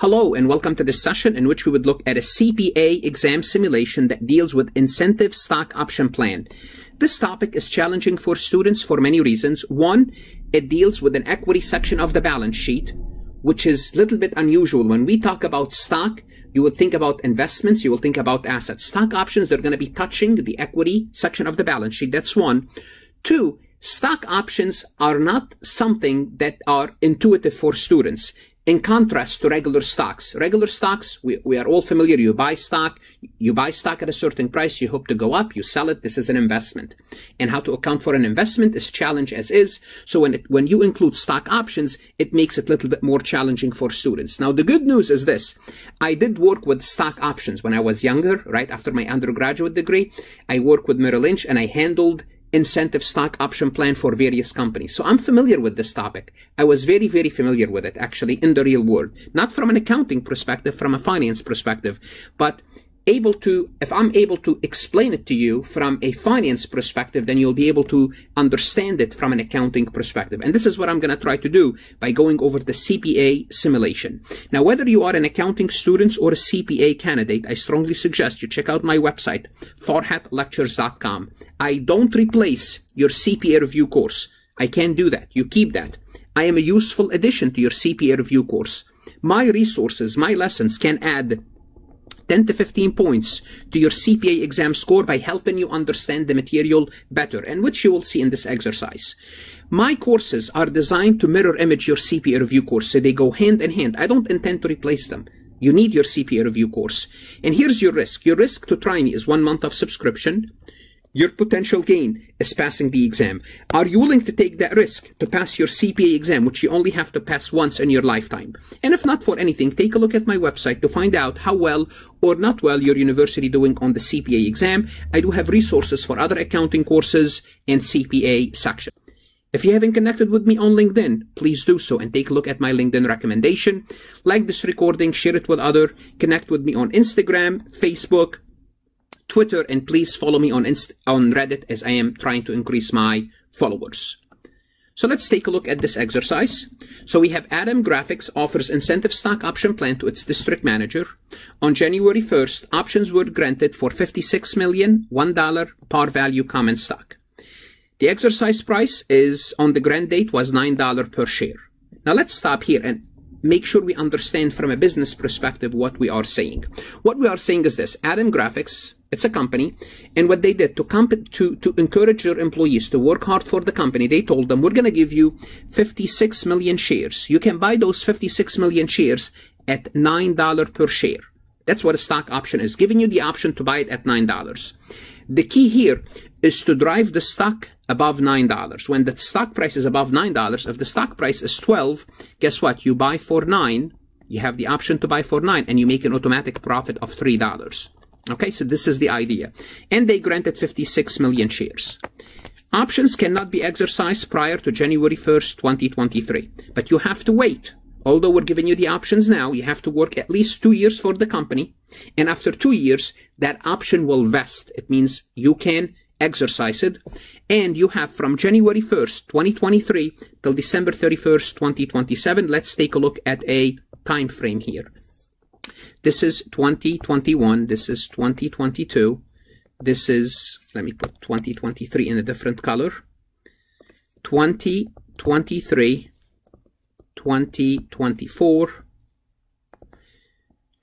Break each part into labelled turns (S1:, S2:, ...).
S1: Hello and welcome to this session in which we would look at a CPA exam simulation that deals with incentive stock option plan. This topic is challenging for students for many reasons. One, it deals with an equity section of the balance sheet, which is a little bit unusual. When we talk about stock, you would think about investments, you will think about assets. Stock options, they're going to be touching the equity section of the balance sheet. That's one. Two, stock options are not something that are intuitive for students in contrast to regular stocks. Regular stocks, we, we are all familiar. You buy stock, you buy stock at a certain price, you hope to go up, you sell it. This is an investment. And how to account for an investment is challenge as is. So when it, when you include stock options, it makes it a little bit more challenging for students. Now, the good news is this. I did work with stock options when I was younger, right after my undergraduate degree. I worked with Merrill Lynch and I handled incentive stock option plan for various companies. So I'm familiar with this topic. I was very, very familiar with it actually in the real world, not from an accounting perspective, from a finance perspective, but able to, if I'm able to explain it to you from a finance perspective, then you'll be able to understand it from an accounting perspective. And this is what I'm going to try to do by going over the CPA simulation. Now, whether you are an accounting student or a CPA candidate, I strongly suggest you check out my website, farhatlectures.com. I don't replace your CPA review course. I can't do that. You keep that. I am a useful addition to your CPA review course. My resources, my lessons can add 10 to 15 points to your CPA exam score by helping you understand the material better, and which you will see in this exercise. My courses are designed to mirror image your CPA review course, so they go hand in hand. I don't intend to replace them. You need your CPA review course. And here's your risk. Your risk to try me is one month of subscription. Your potential gain is passing the exam. Are you willing to take that risk to pass your CPA exam, which you only have to pass once in your lifetime? And if not for anything, take a look at my website to find out how well or not well your university doing on the CPA exam. I do have resources for other accounting courses and CPA section. If you haven't connected with me on LinkedIn, please do so and take a look at my LinkedIn recommendation. Like this recording, share it with other, connect with me on Instagram, Facebook, Twitter, and please follow me on, Inst on Reddit as I am trying to increase my followers. So let's take a look at this exercise. So we have Adam Graphics offers incentive stock option plan to its district manager. On January 1st, options were granted for $56 million, $1 par value common stock. The exercise price is on the grant date was $9 per share. Now let's stop here and make sure we understand from a business perspective what we are saying. What we are saying is this, Adam Graphics it's a company. And what they did to, comp- to, to encourage their employees to work hard for the company, they told them, we're going to give you 56 million shares. You can buy those 56 million shares at $9 per share. That's what a stock option is, giving you the option to buy it at $9. The key here is to drive the stock above $9. When the stock price is above $9, if the stock price is 12, guess what? You buy for 9, you have the option to buy for 9 and you make an automatic profit of $3. Okay, so this is the idea. And they granted 56 million shares. Options cannot be exercised prior to January 1st, 2023. But you have to wait. Although we're giving you the options now, you have to work at least two years for the company. And after two years, that option will vest. It means you can exercise it. And you have from January 1st, 2023 till December 31st, 2027. Let's take a look at a time frame here. This is 2021. This is 2022. This is, let me put 2023 in a different color. 2023, 2024,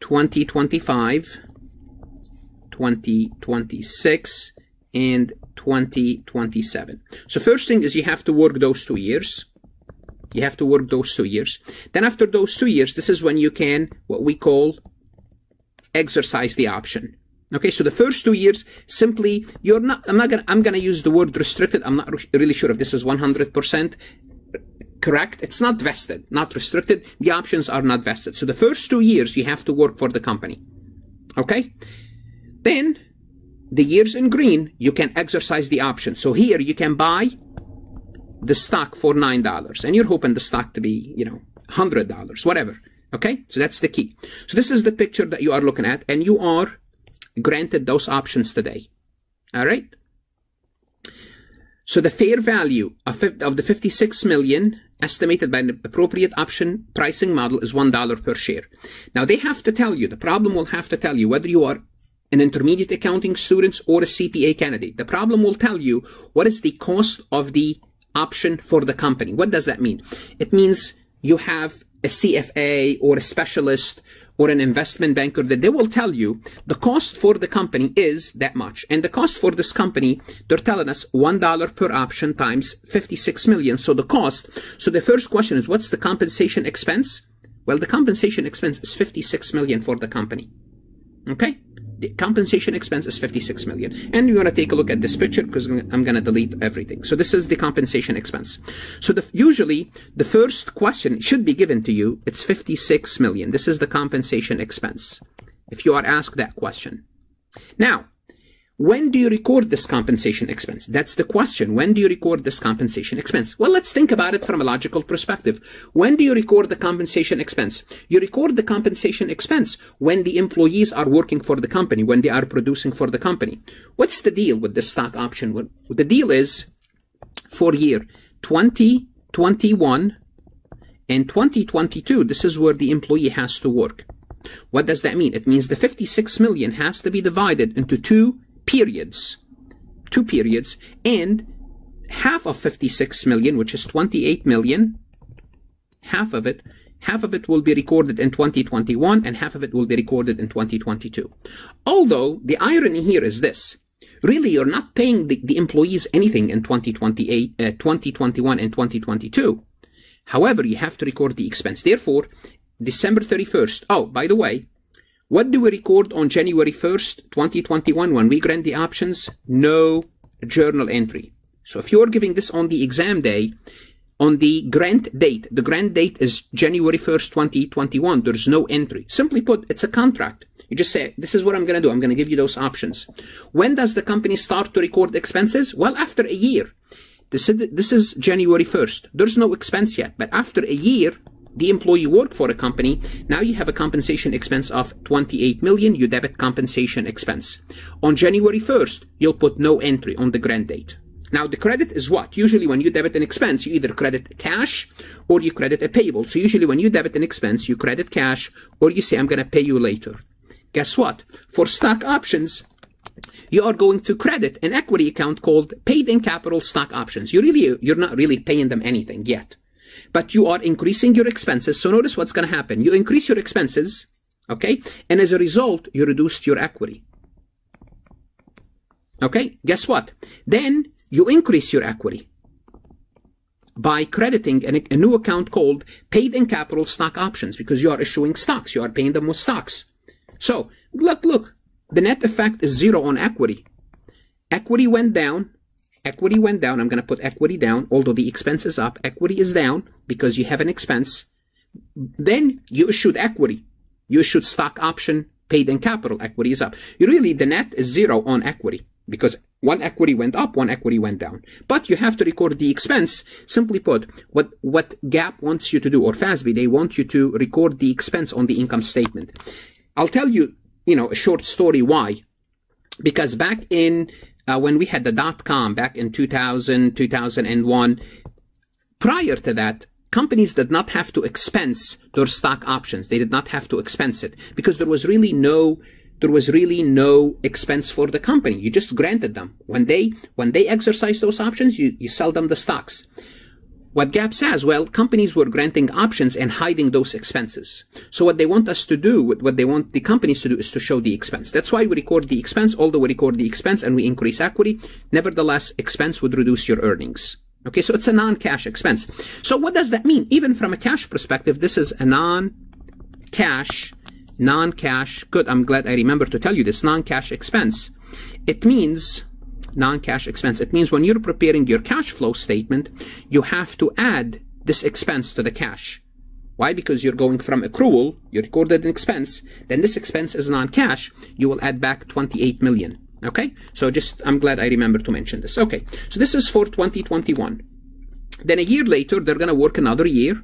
S1: 2025, 2026, and 2027. So first thing is you have to work those two years. You have to work those two years. Then after those two years, this is when you can, what we call, exercise the option. Okay, so the first two years, simply, you're not, I'm not gonna, I'm gonna use the word restricted. I'm not really sure if this is 100% correct. It's not vested, not restricted. The options are not vested. So the first two years, you have to work for the company. Okay? Then, the years in green, you can exercise the option. So here, you can buy the stock for $9. And you're hoping the stock to be, you know, $100, whatever. Okay, so that's the key. So this is the picture that you are looking at, and you are granted those options today. All right. So the fair value of, of the 56 million estimated by an appropriate option pricing model is $1 per share. Now they have to tell you, the problem will have to tell you whether you are an intermediate accounting student or a CPA candidate. The problem will tell you what is the cost of the option for the company. What does that mean? It means you have a CFA or a specialist or an investment banker that they will tell you the cost for the company is that much. And the cost for this company, they're telling us $1 per option times 56 million. So the cost, so the first question is what's the compensation expense? Well, the compensation expense is 56 million for the company. Okay? The compensation expense is 56 million. And you want to take a look at this picture because I'm going to delete everything. So this is the compensation expense. So the, usually the first question should be given to you. It's 56 million. This is the compensation expense. If you are asked that question. Now, when do you record this compensation expense? That's the question. When do you record this compensation expense? Well, let's think about it from a logical perspective. When do you record the compensation expense? You record the compensation expense when the employees are working for the company, when they are producing for the company. What's the deal with the stock option? Well, The deal is for year 2021 and 2022, this is where the employee has to work. What does that mean? It means the 56 million has to be divided into two periods, two periods, and half of 56 million, which is 28 million, half of it, half of it will be recorded in 2021 and half of it will be recorded in 2022. Although the irony here is this, really you're not paying the, the employees anything in 2028, uh, 2021 and 2022. However, you have to record the expense. Therefore, December 31st, oh, by the way, what do we record on January 1st, 2021 when we grant the options? No journal entry. So if you're giving this on the exam day, on the grant date, the grant date is January 1st, 2021. There's no entry. Simply put, it's a contract. You just say, this is what I'm going to do. I'm going to give you those options. When does the company start to record expenses? Well, after a year. This is, this is January 1st. There's no expense yet, but after a year, the employee worked for a company, now you have a compensation expense of 28 million, you debit compensation expense. On January 1st, you'll put no entry on the grant date. Now the credit is what? Usually when you debit an expense, you either credit cash or you credit a payable. So usually when you debit an expense, you credit cash or you say, I'm going to pay you later. Guess what? For stock options, you are going to credit an equity account called paid in capital stock options. You really, you're not really paying them anything yet but you are increasing your expenses. So notice what's going to happen. You increase your expenses, okay? And as a result, you reduced your equity. Okay, guess what? Then you increase your equity by crediting an, a new account called paid in capital stock options because you are issuing stocks. You are paying them with stocks. So look, look, the net effect is zero on equity. Equity went down, equity went down. I'm going to put equity down, although the expense is up. Equity is down because you have an expense. Then you issued equity. You issued stock option paid in capital. Equity is up. You really, the net is zero on equity because one equity went up, one equity went down. But you have to record the expense. Simply put, what, what GAAP wants you to do, or FASB, they want you to record the expense on the income statement. I'll tell you, you know, a short story why. Because back in uh, when we had the dot com back in 2000, 2001, prior to that, companies did not have to expense their stock options. They did not have to expense it because there was really no there was really no expense for the company. You just granted them. When they when they exercise those options, you, you sell them the stocks. What GAAP says, well, companies were granting options and hiding those expenses. So what they want us to do, what they want the companies to do is to show the expense. That's why we record the expense, although we record the expense and we increase equity. Nevertheless, expense would reduce your earnings. Okay, so it's a non-cash expense. So what does that mean? Even from a cash perspective, this is a non-cash, non-cash, good, I'm glad I remember to tell you this, non-cash expense. It means non-cash expense. It means when you're preparing your cash flow statement, you have to add this expense to the cash. Why? Because you're going from accrual, you recorded an expense, then this expense is non-cash, you will add back 28 million. Okay? So just, I'm glad I remember to mention this. Okay. So this is for 2021. Then a year later, they're going to work another year.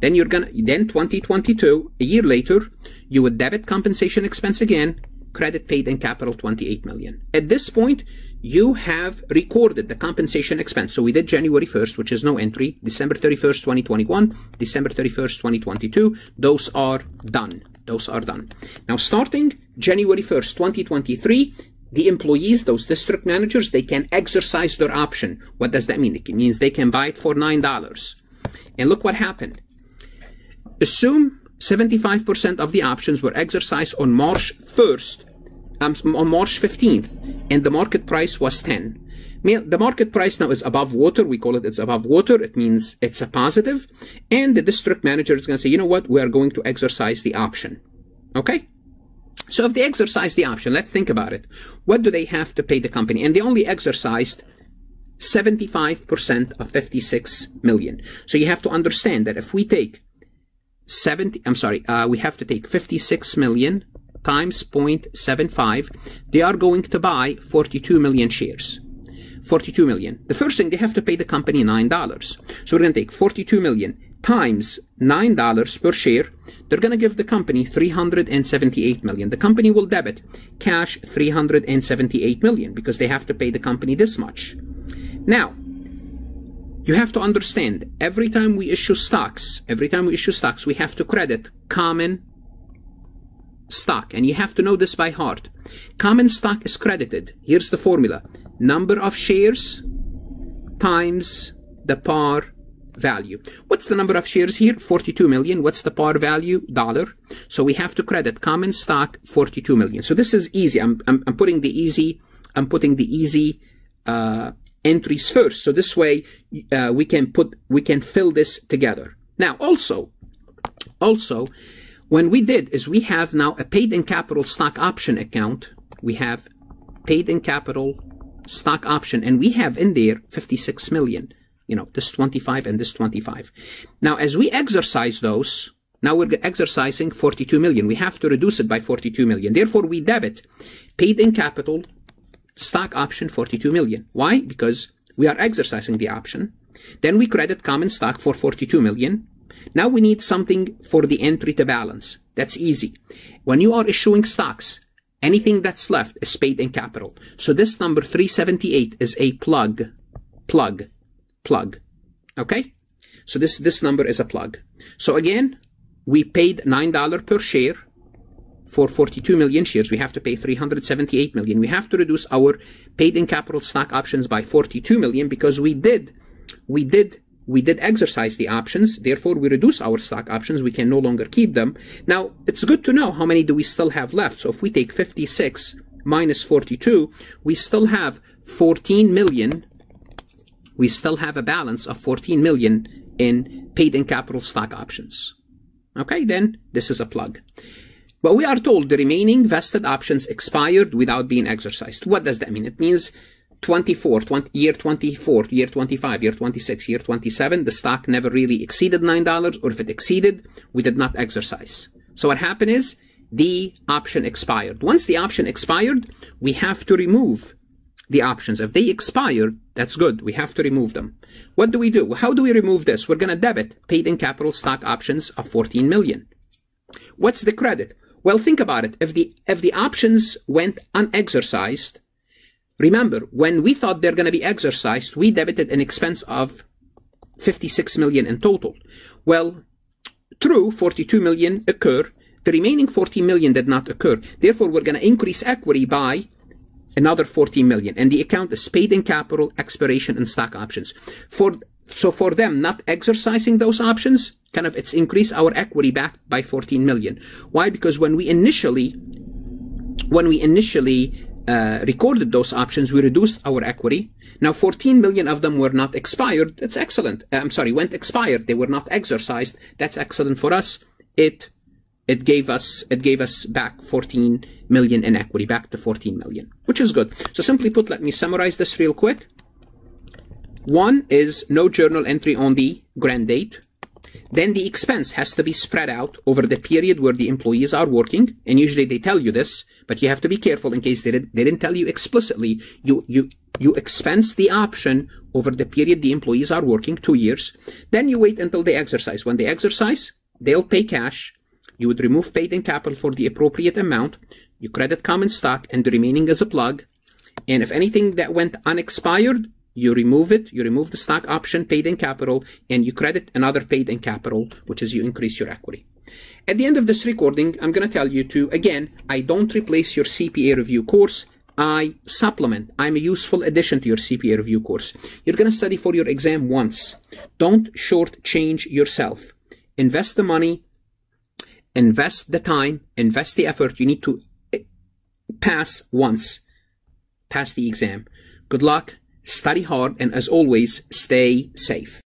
S1: Then you're going to, then 2022, a year later, you would debit compensation expense again, credit paid in capital 28 million. At this point, you have recorded the compensation expense. So we did January 1st, which is no entry, December 31st, 2021, December 31st, 2022. Those are done. Those are done. Now, starting January 1st, 2023, the employees, those district managers, they can exercise their option. What does that mean? It means they can buy it for $9. And look what happened. Assume 75% of the options were exercised on March 1st um, on March 15th, and the market price was 10. The market price now is above water. We call it it's above water. It means it's a positive. And the district manager is going to say, you know what? We are going to exercise the option. Okay? So if they exercise the option, let's think about it. What do they have to pay the company? And they only exercised 75% of 56 million. So you have to understand that if we take 70, I'm sorry, uh, we have to take 56 million times 0.75, they are going to buy 42 million shares. 42 million. The first thing, they have to pay the company $9. So we're going to take 42 million times $9 per share. They're going to give the company 378 million. The company will debit cash 378 million because they have to pay the company this much. Now, you have to understand every time we issue stocks, every time we issue stocks, we have to credit common stock, and you have to know this by heart. Common stock is credited. Here's the formula. Number of shares times the par value. What's the number of shares here? 42 million. What's the par value? Dollar. So we have to credit common stock 42 million. So this is easy. I'm, I'm, I'm putting the easy, I'm putting the easy, uh, entries first. So this way, uh, we can put, we can fill this together. Now also, also, when we did is we have now a paid in capital stock option account. We have paid in capital stock option and we have in there 56 million. You know, this 25 and this 25. Now, as we exercise those, now we're exercising 42 million. We have to reduce it by 42 million. Therefore, we debit paid in capital stock option 42 million. Why? Because we are exercising the option. Then we credit common stock for 42 million. Now we need something for the entry to balance. That's easy. When you are issuing stocks, anything that's left is paid in capital. So this number 378 is a plug, plug, plug. Okay? So this, this number is a plug. So again, we paid $9 per share for 42 million shares. We have to pay 378 million. We have to reduce our paid in capital stock options by 42 million because we did, we did we did exercise the options, therefore we reduce our stock options, we can no longer keep them. Now, it's good to know how many do we still have left. So if we take 56 minus 42, we still have 14 million, we still have a balance of 14 million in paid in capital stock options. Okay, then this is a plug. But we are told the remaining vested options expired without being exercised. What does that mean? It means 24, 20, year 24, year 25, year 26, year 27, the stock never really exceeded $9, or if it exceeded, we did not exercise. So what happened is the option expired. Once the option expired, we have to remove the options. If they expired, that's good. We have to remove them. What do we do? How do we remove this? We're going to debit paid in capital stock options of 14 million. What's the credit? Well, think about it. If the, if the options went unexercised, Remember, when we thought they're going to be exercised, we debited an expense of 56 million in total. Well, true, 42 million occur. The remaining 14 million did not occur. Therefore, we're going to increase equity by another 14 million. And the account is paid in capital, expiration, and stock options. For so for them not exercising those options, kind of it's increased our equity back by 14 million. Why? Because when we initially when we initially uh, recorded those options, we reduced our equity. Now, 14 million of them were not expired. That's excellent. Uh, I'm sorry, went expired. They were not exercised. That's excellent for us. It it gave us it gave us back 14 million in equity, back to 14 million, which is good. So simply put, let me summarize this real quick. One is no journal entry on the grant date. Then the expense has to be spread out over the period where the employees are working. And usually they tell you this, but you have to be careful in case they, did, they didn't tell you explicitly. You, you, you expense the option over the period the employees are working, two years. Then you wait until they exercise. When they exercise, they'll pay cash. You would remove paid in capital for the appropriate amount. You credit common stock and the remaining as a plug. And if anything that went unexpired, you remove it, you remove the stock option paid in capital, and you credit another paid in capital, which is you increase your equity. At the end of this recording, I'm going to tell you to, again, I don't replace your CPA review course. I supplement. I'm a useful addition to your CPA review course. You're going to study for your exam once. Don't shortchange yourself. Invest the money, invest the time, invest the effort. You need to eh, pass once, pass the exam. Good luck, study hard, and as always, stay safe.